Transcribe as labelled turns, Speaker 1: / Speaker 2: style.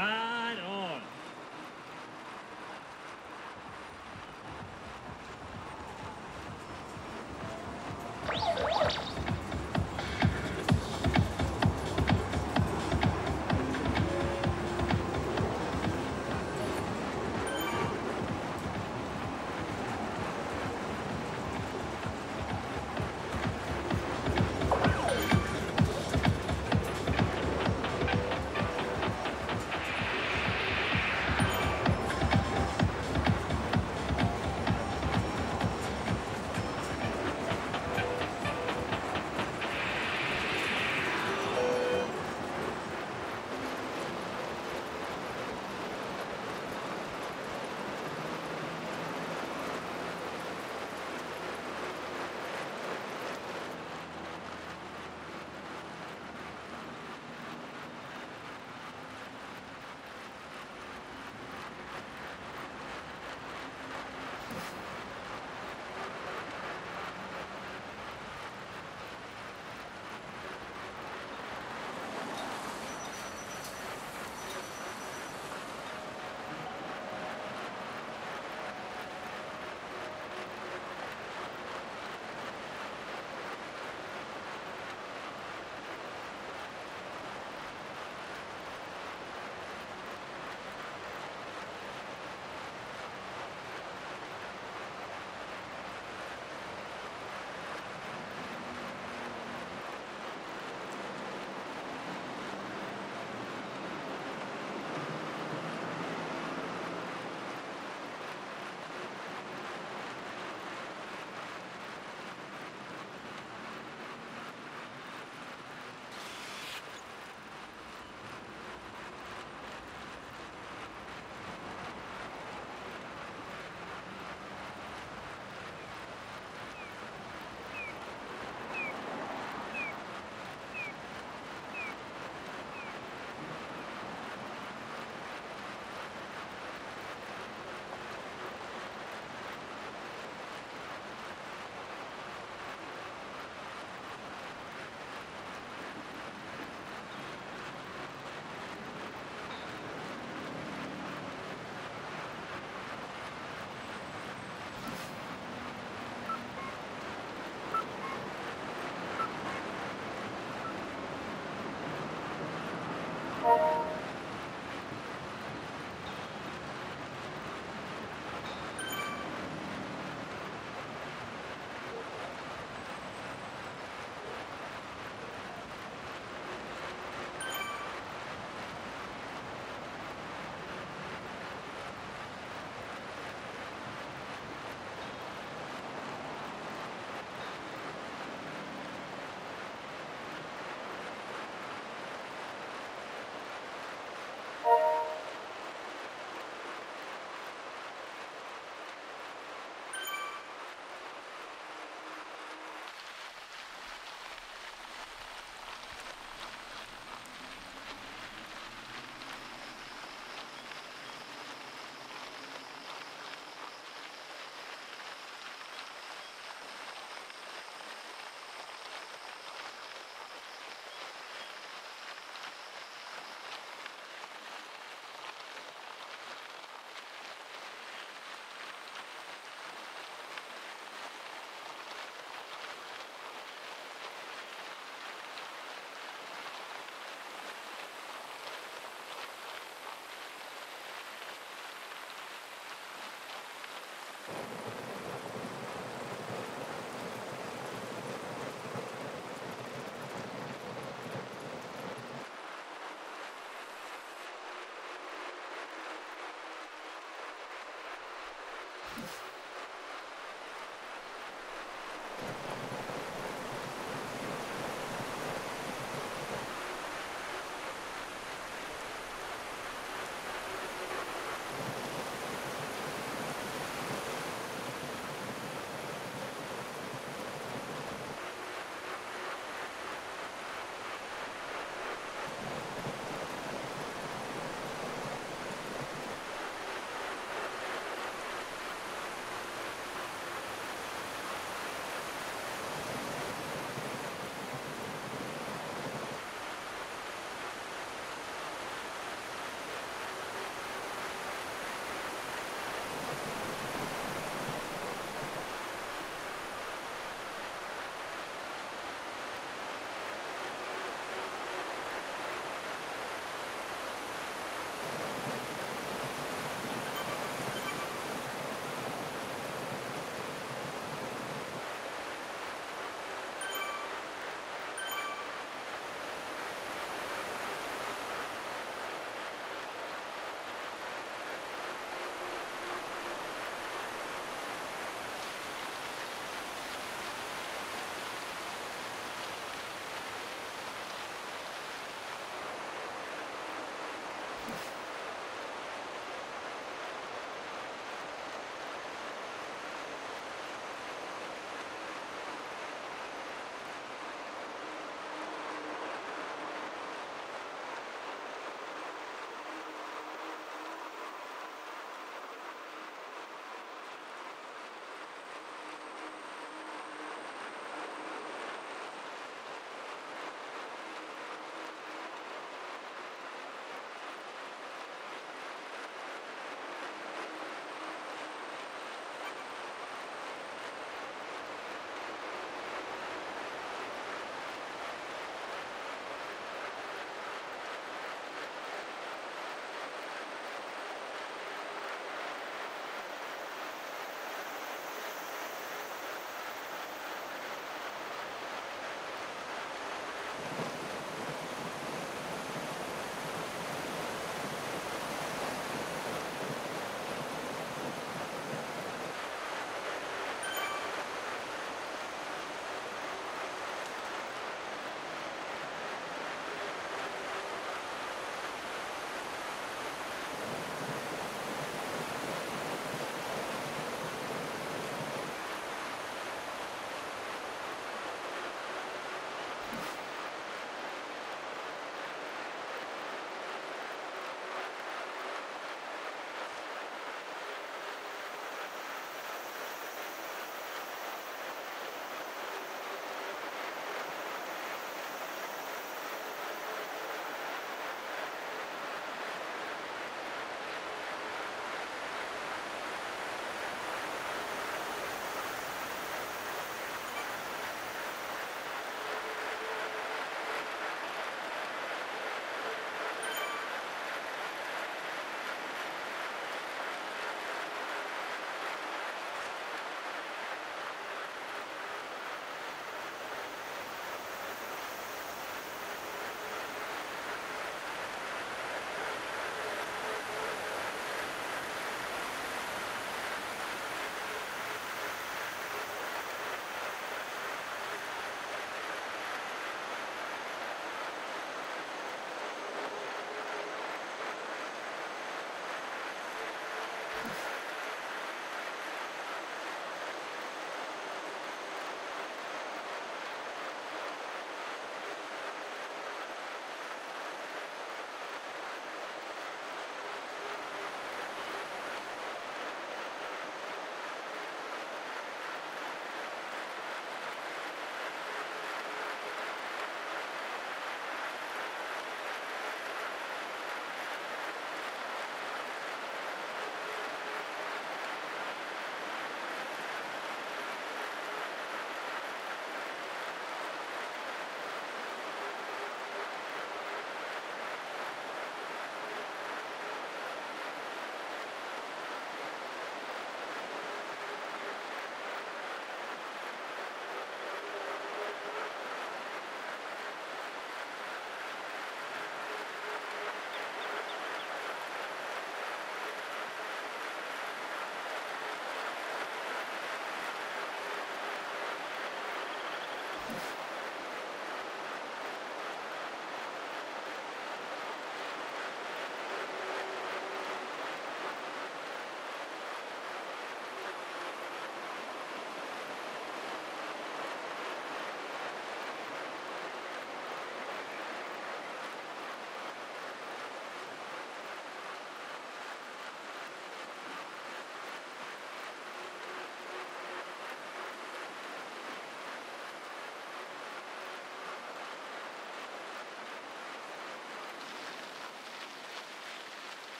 Speaker 1: Right on.